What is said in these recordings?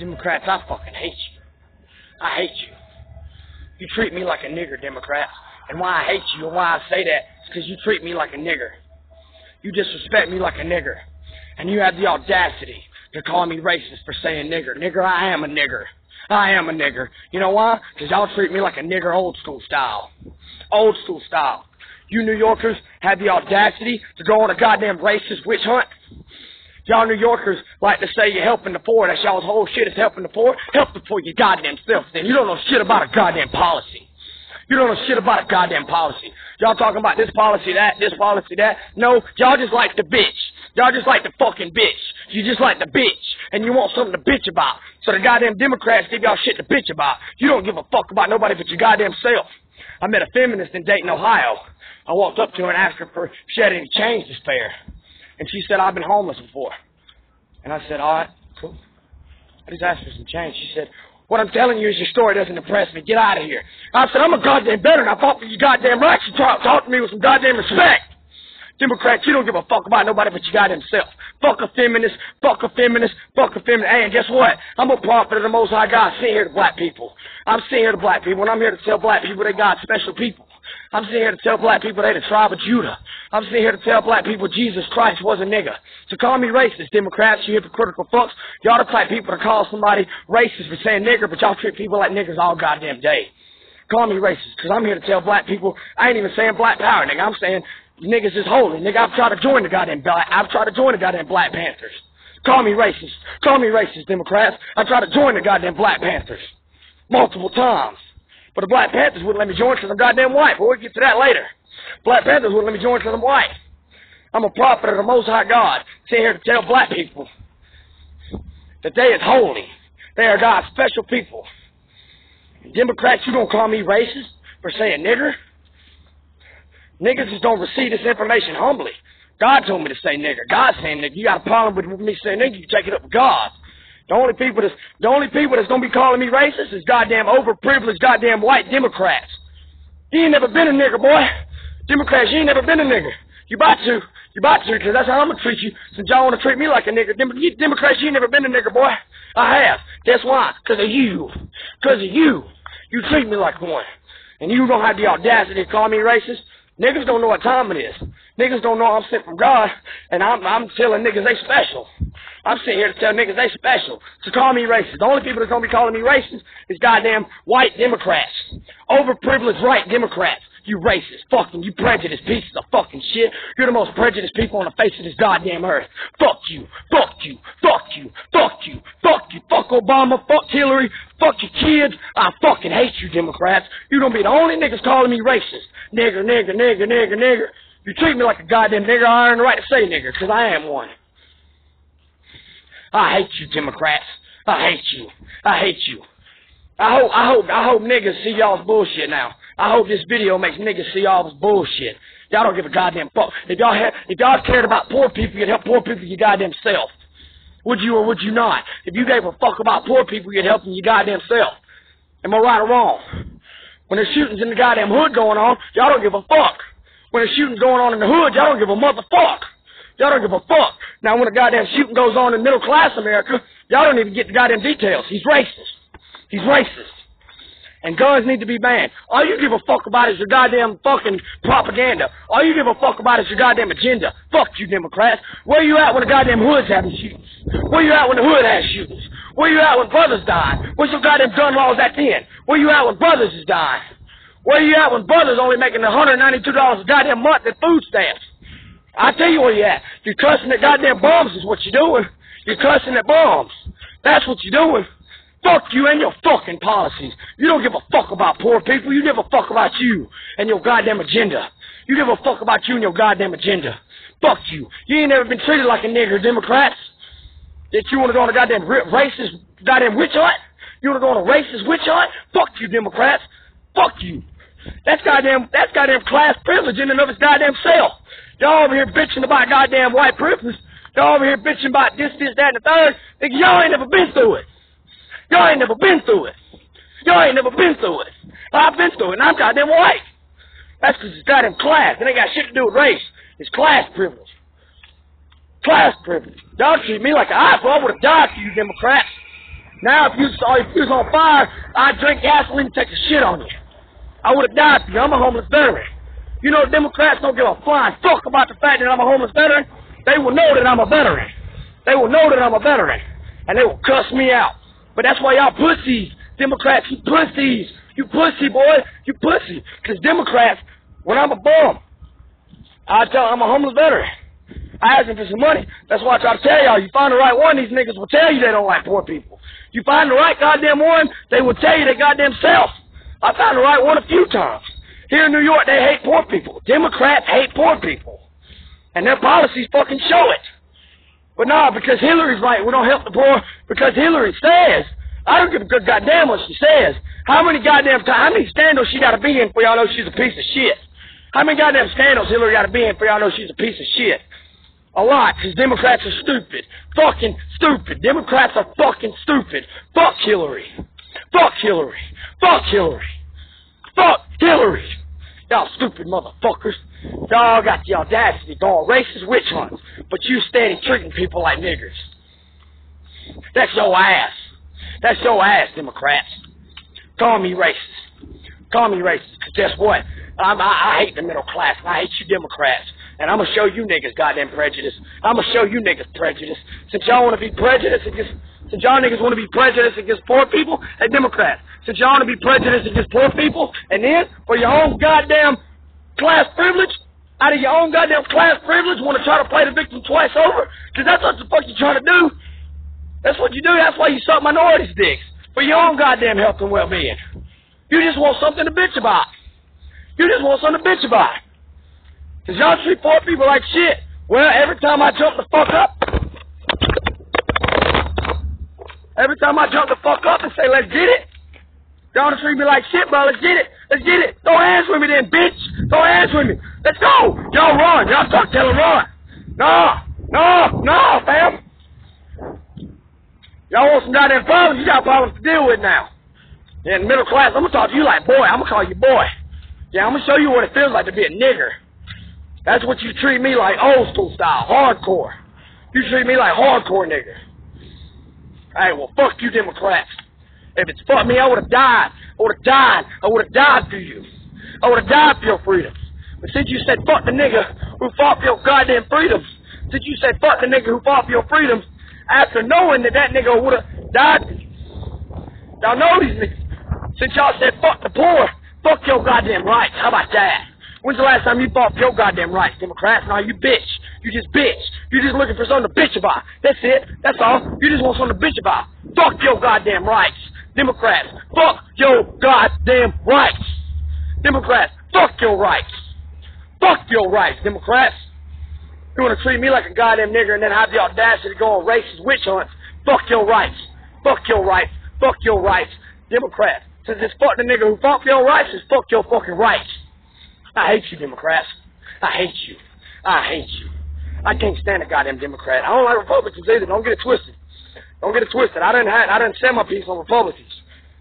Democrats, I fucking hate you. I hate you. You treat me like a nigger, Democrats. And why I hate you and why I say that is because you treat me like a nigger. You disrespect me like a nigger. And you have the audacity to call me racist for saying nigger. Nigger, I am a nigger. I am a nigger. You know why? Because y'all treat me like a nigger old school style. Old school style. You New Yorkers have the audacity to go on a goddamn racist witch hunt. Y'all New Yorkers like to say you're helping the poor. That's y'all's whole shit is helping the poor. Help the poor, you goddamn self then. You don't know shit about a goddamn policy. You don't know shit about a goddamn policy. Y'all talking about this policy, that, this policy, that. No, y'all just like the bitch. Y'all just like the fucking bitch. You just like the bitch. And you want something to bitch about. So the goddamn Democrats give y'all shit to bitch about. You don't give a fuck about nobody but your goddamn self. I met a feminist in Dayton, Ohio. I walked up to her and asked her if she had any change to spare. And she said, I've been homeless before. And I said, all right, cool. I just asked for some change. She said, what I'm telling you is your story doesn't impress me. Get out of here. I said, I'm a goddamn veteran. I fought for your goddamn rights. You talk, talk to me with some goddamn respect. Democrats, you don't give a fuck about nobody but your goddamn self. Fuck a feminist, fuck a feminist, fuck a feminist. Hey, and guess what? I'm a prophet of the Most High God. sitting here to black people. I'm sitting here to black people, and I'm here to tell black people they got special people. I'm sitting here to tell black people they the tribe of Judah. I'm sitting here to tell black people Jesus Christ was a nigga. So call me racist, Democrats, you hypocritical fucks. Y'all the type people to call somebody racist for saying nigger, but y'all treat people like niggers all goddamn day. Call me racist, because I'm here to tell black people, I ain't even saying black power, nigga. I'm saying niggas is holy. Nigga, I've tried to join the goddamn black, I've tried to join the goddamn Black Panthers. Call me racist. Call me racist, Democrats. I tried to join the goddamn Black Panthers. Multiple times. But the Black Panthers wouldn't let me join because I'm goddamn white. But we'll get to that later. Black Panthers wouldn't let me join because I'm white. I'm a prophet of the Most High God. Sitting here to tell black people that they is holy. They are God's special people. Democrats, you don't call me racist for saying nigger. Niggas just don't receive this information humbly. God told me to say nigger. God saying nigger. You got a problem with me saying nigger, you take it up with God. The only people that's the only people that's gonna be calling me racist is goddamn overprivileged goddamn white Democrats. You ain't never been a nigger, boy. Democrats, you ain't never been a nigger. You about to. You about to, because that's how I'm gonna treat you. Since y'all wanna treat me like a nigger. Dem- you Democrats, you ain't never been a nigger, boy. I have. That's why. Because of you. Because of you. You treat me like one. And you don't have the audacity to call me racist. Niggas don't know what time it is. Niggas don't know I'm sent from God, and I'm, I'm telling niggas they special. I'm sitting here to tell niggas they special. To call me racist. The only people that's gonna be calling me racist is goddamn white Democrats. Overprivileged white Democrats. You racist, fucking, you prejudiced pieces of fucking shit. You're the most prejudiced people on the face of this goddamn earth. Fuck you, fuck you, fuck you, fuck you, fuck you, fuck Obama, fuck Hillary, fuck your kids. I fucking hate you, Democrats. You don't be the only niggas calling me racist. Nigger, nigger, nigger, nigger, nigger. You treat me like a goddamn nigger, I earn the right to say nigger, because I am one. I hate you, Democrats. I hate you. I hate you. I hope, I hope, I hope niggas see y'all's bullshit now. I hope this video makes niggas see y'all's bullshit. Y'all don't give a goddamn fuck. If y'all had, if y'all cared about poor people, you'd help poor people your goddamn self. Would you or would you not? If you gave a fuck about poor people, you'd help them your goddamn self. Am I right or wrong? When there's shootings in the goddamn hood going on, y'all don't give a fuck. When there's shootings going on in the hood, y'all don't give a motherfuck. Y'all don't give a fuck. Now, when a goddamn shooting goes on in middle class America, y'all don't even get the goddamn details. He's racist. He's racist. And guns need to be banned. All you give a fuck about is your goddamn fucking propaganda. All you give a fuck about is your goddamn agenda. Fuck you, Democrats. Where you at when the goddamn hood's having shootings? Where you at when the hood has shootings? Where you at when brothers die? Where's your goddamn gun laws at then? Where you at when brothers is dying? Where you at when brothers only making $192 a goddamn month at food stamps? I tell you where you at. You're cussing at goddamn bombs is what you're doing. You're cussing at bombs. That's what you're doing. Fuck you and your fucking policies. You don't give a fuck about poor people. You give a fuck about you and your goddamn agenda. You give a fuck about you and your goddamn agenda. Fuck you. You ain't never been treated like a nigger, Democrats. That you want to go on a goddamn racist goddamn witch hunt? You want to go on a racist witch hunt? Fuck you, Democrats. Fuck you. That's goddamn, that's goddamn class privilege in and of its goddamn self. Y'all over here bitching about goddamn white privilege. Y'all over here bitching about this, this, that, and the third. Think y'all ain't never been through it. Y'all ain't never been through it. Y'all ain't never been through it. I've been through it, and I'm goddamn white. That's because it's goddamn class. It ain't got shit to do with race. It's class privilege. Class privilege. Y'all treat me like an eyeball. I would have died for you Democrats. Now, if you saw if you was on fire, I'd drink gasoline and take a shit on you. I would have died for you. I'm a homeless veteran. You know, Democrats don't give a flying fuck about the fact that I'm a homeless veteran. They will know that I'm a veteran. They will know that I'm a veteran. And they will cuss me out. But that's why y'all pussies, Democrats, you pussies. You pussy, boy. You pussy. Because Democrats, when I'm a bum, I tell I'm a homeless veteran. I ask them for some money. That's why I try to tell y'all. You find the right one, these niggas will tell you they don't like poor people. You find the right goddamn one, they will tell you they goddamn self. I found the right one a few times. Here in New York, they hate poor people. Democrats hate poor people. And their policies fucking show it. But nah, because Hillary's right, we don't help the poor because Hillary says. I don't give a good goddamn what she says. How many goddamn times, how many scandals she gotta be in for y'all know she's a piece of shit? How many goddamn scandals Hillary gotta be in for y'all know she's a piece of shit? A lot, because Democrats are stupid. Fucking stupid. Democrats are fucking stupid. Fuck Hillary. Fuck Hillary. Fuck Hillary. Fuck Hillary. Y'all stupid motherfuckers. Y'all got the audacity to go on racist witch hunts, but you steady treating people like niggers. That's your ass. That's your ass, Democrats. Call me racist. Call me racist, because guess what? I'm, I, I hate the middle class, and I hate you Democrats. And I'm gonna show you niggas goddamn prejudice. I'm gonna show you niggas prejudice. Since y'all wanna be prejudiced against, since y'all niggas wanna be prejudiced against poor people, and Democrats, since y'all wanna be prejudiced against poor people, and then for your own goddamn class privilege, out of your own goddamn class privilege, wanna try to play the victim twice over, cause that's what the fuck you trying to do. That's what you do. That's why you suck minorities' dicks for your own goddamn health and well-being. You just want something to bitch about. You just want something to bitch about. Cause y'all treat poor people like shit. Well, every time I jump the fuck up, every time I jump the fuck up and say, let's get it, y'all treat me like shit, bro. Let's get it. Let's get it. Throw hands with me then, bitch. Throw hands with me. Let's go. Y'all run. Y'all talk, tell them run. Nah, nah, nah, fam. Y'all want some goddamn problems? You got problems to deal with now. In middle class, I'm gonna talk to you like boy. I'm gonna call you boy. Yeah, I'm gonna show you what it feels like to be a nigger. That's what you treat me like old school style, hardcore. You treat me like hardcore nigga. Hey, well, fuck you, Democrats. If it's fuck me, I would have died. I would have died. I would have died for you. I would have died for your freedoms. But since you said fuck the nigga who fought for your goddamn freedoms, since you said fuck the nigga who fought for your freedoms, after knowing that that nigga would have died for you, y'all know these niggas. Since y'all said fuck the poor, fuck your goddamn rights. How about that? When's the last time you fought for your goddamn rights, Democrats? Now you bitch. You just bitch. You just looking for something to bitch about. That's it. That's all. You just want something to bitch about. Fuck your goddamn rights. Democrats, fuck your goddamn rights. Democrats, fuck your rights. Fuck your rights, Democrats. You want to treat me like a goddamn nigger and then have the audacity to go on racist witch hunts. Fuck your rights. Fuck your rights. Fuck your rights. Democrats. Since it's fuck the nigga who fought for your rights, it's fuck your fucking rights. I hate you, Democrats. I hate you. I hate you. I can't stand a goddamn Democrat. I don't like Republicans either. Don't get it twisted. Don't get it twisted. I didn't have, I didn't send my piece on Republicans.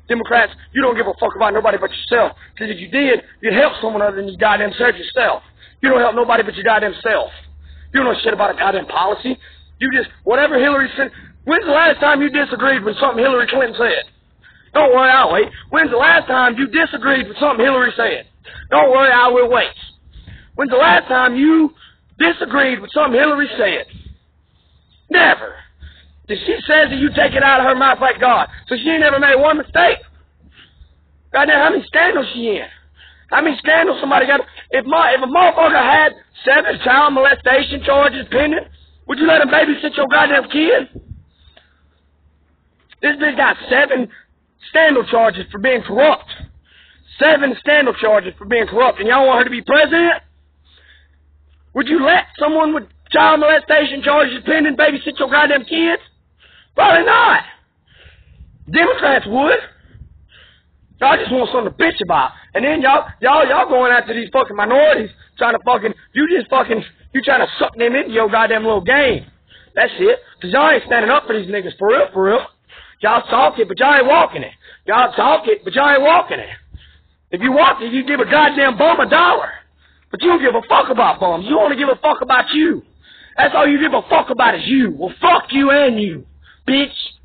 Democrats, you don't give a fuck about nobody but yourself. Because if you did, you'd help someone other than you goddamn self yourself. You don't help nobody but your goddamn self. You don't know shit about a goddamn policy. You just, whatever Hillary said, when's the last time you disagreed with something Hillary Clinton said? Don't worry, I'll wait. When's the last time you disagreed with something Hillary said? Don't worry, I will wait. When's the last time you disagreed with something Hillary said? Never. If she says that you take it out of her mouth like God. So she ain't never made one mistake. Goddamn, how many scandals she in? How many scandals somebody got? If my if a motherfucker had seven child molestation charges pending, would you let him babysit your goddamn kid? This bitch got seven scandal charges for being corrupt. Seven scandal charges for being corrupt, and y'all want her to be president? Would you let someone with child molestation charges pending babysit your goddamn kids? Probably not. Democrats would. Y'all just want something to bitch about. And then y'all, y'all, y'all going after these fucking minorities, trying to fucking, you just fucking, you trying to suck them into your goddamn little game. That's it. Cause y'all ain't standing up for these niggas for real, for real. Y'all talk it, but y'all ain't walking it. Y'all talk it, but y'all ain't walking it. If you walk it, you give a goddamn bum a dollar. But you don't give a fuck about bums. You only give a fuck about you. That's all you give a fuck about is you. Well, fuck you and you, bitch.